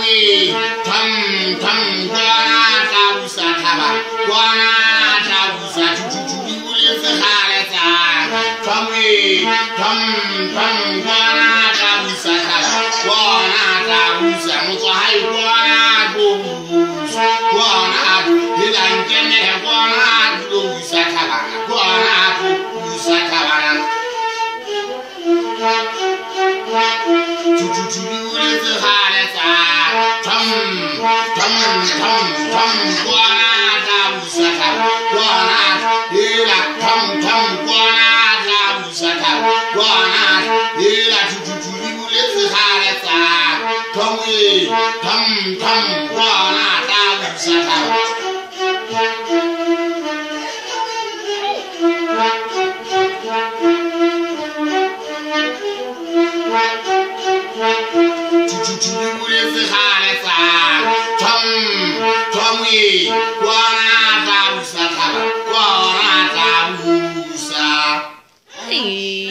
为腾腾的啥乌沙他吧，光啥乌沙就就就乌里是哈来咋？腾为腾腾的啥乌沙他吧，光啥乌沙我说还有光啊乌乌沙，光啊你看见没？光啊乌乌沙他吧，光啊乌乌沙他吧，就就就乌。Tom, Tom, Ron, I, I, I, I, I, Kwani, Musa, Kwanata Musa. Ai.